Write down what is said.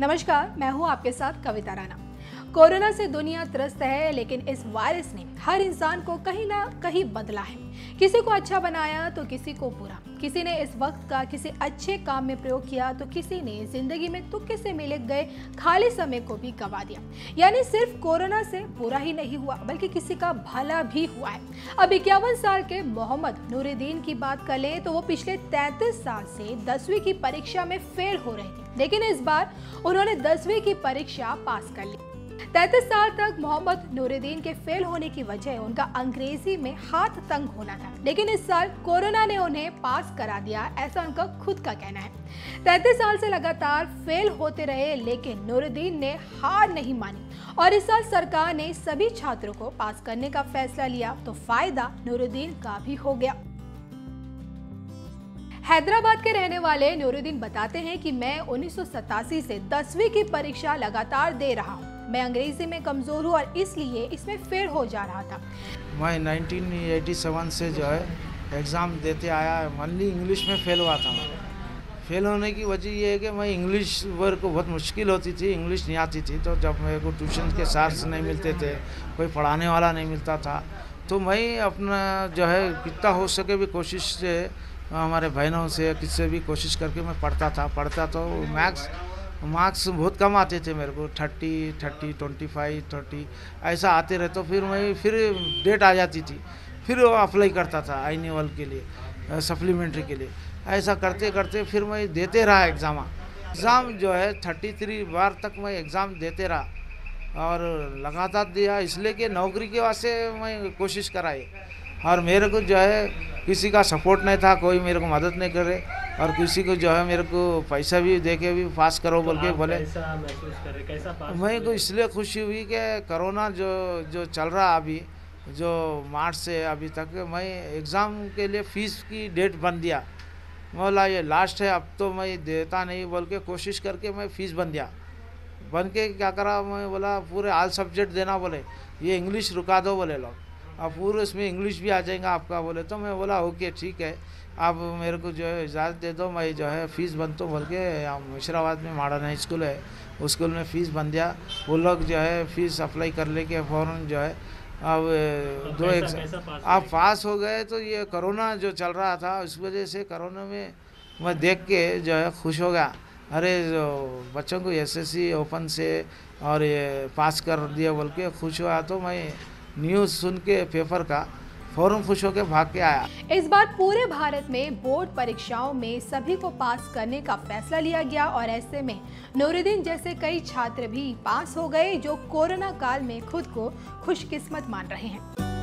नमस्कार, मैं हूँ आपके साथ कविता राणा। कोरोना से दुनिया त्रस्त है, लेकिन इस वायरस ने हर इंसान को कहीं ना कहीं बदला है। किसी को अच्छा बनाया तो किसी को बुरा। किसी ने इस वक्त का किसी अच्छे काम में प्रयोग किया तो किसी ने ज़िंदगी में तुक्के से मिले गए खाली समय को भी गवा दिया। यानी सिर्फ़ कोरोना से बुरा ही नहीं हुआ, बल्कि किसी का भला भी हुआ है। अब इक्यावन साल के मोहम्मद नूरुद्दीन की बात कर ले तो वो पिछले तैतीस साल से दसवीं की परीक्षा में फेल हो रहे थे। लेकिन इस बार उन्होंने दसवीं की परीक्षा पास कर ली। तैतीस साल तक मोहम्मद नूरुद्दीन के फेल होने की वजह उनका अंग्रेज़ी में हाथ तंग होना था। लेकिन इस साल कोरोना ने उन्हें पास करा दिया, ऐसा उनका खुद का कहना है। तैतीस साल से लगातार फेल होते रहे, लेकिन नूरुद्दीन ने हार नहीं मानी। और इस साल सरकार ने सभी छात्रों को पास करने का फैसला लिया तो फ़ायदा नूरुद्दीन का भी हो गया। हैदराबाद के रहने वाले नूरुद्दीन बताते हैं कि मैं उन्नीस से दसवीं की परीक्षा लगातार दे रहा हूँ। मैं अंग्रेज़ी में कमज़ोर हूँ और इसलिए इसमें फेल हो जा रहा था। मैं 1987 से जो है, एग्ज़ाम देते आया ओनली इंग्लिश में फेल हुआ था मैं। फेल होने की वजह ये है कि मैं इंग्लिश वर्क को बहुत मुश्किल होती थी इंग्लिश नहीं आती थी तो जब मेरे को ट्यूशन के सार्स नहीं मिलते थे, कोई पढ़ाने वाला नहीं मिलता था तो मैं अपना जो है, कितना हो सके भी कोशिश से, हमारे बहनों से, किससे भी कोशिश करके मैं पढ़ता था। पढ़ता तो मैथ्स मार्क्स बहुत कम आते थे मेरे को, thirty thirty twenty five thirty ऐसा आते रहे तो फिर मैं फिर डेट आ जाती थी। फिर वो अप्लाई करता था एनुअल के लिए सप्लीमेंट्री के लिए। ऐसा करते करते फिर मैं देते रहा एग्ज़ाम एग्ज़ाम जो है थर्टी थ्री बार तक मैं एग्ज़ाम देते रहा और लगातार दिया, इसलिए कि नौकरी के वास्ते मैं कोशिश कराई। और मेरे को जो है किसी का सपोर्ट नहीं था कोई मेरे को मदद नहीं करे। और किसी को जो है मेरे को पैसा भी दे के भी पास करो बोल के बोले। मैं को इसलिए खुशी हुई कि कोरोना जो जो चल रहा अभी जो मार्च से अभी तक मैं एग्ज़ाम के लिए फ़ीस की डेट बन दिया। बोला ये लास्ट है अब तो मैं देता नहीं बोल के कोशिश करके मैं फ़ीस बन दिया। बन के क्या करा मैं बोला पूरे आल सब्जेक्ट देना बोले। ये इंग्लिश रुका दो बोले लोग। अब पूरे उसमें इंग्लिश भी आ जाएगा आपका बोले तो मैं बोला ओके ठीक है। आप मेरे को जो है इजाज़त दे दो मैं जो है फ़ीस बन तो बोल के मुशराबाद में मॉडर्न हाई स्कूल है। उस स्कूल में फ़ीस बन दिया। वो लोग जो है फ़ीस अप्लाई कर लेके फ़ौर जो है अब तो दो एक आप पास हो गए तो ये कोरोना जो चल रहा था उस वजह से कोरोना में मैं देख के जो है खुश हो गया। अरे बच्चों को एसएससी ओपन से और ये पास कर दिया बोल के खुश हुआ तो मैं न्यूज़ सुन के पेपर का फ़ौरन खुश होकर भाग के आया। इस बार पूरे भारत में बोर्ड परीक्षाओं में सभी को पास करने का फैसला लिया गया और ऐसे में नूरुद्दीन जैसे कई छात्र भी पास हो गए जो कोरोना काल में खुद को खुशकिस्मत मान रहे हैं।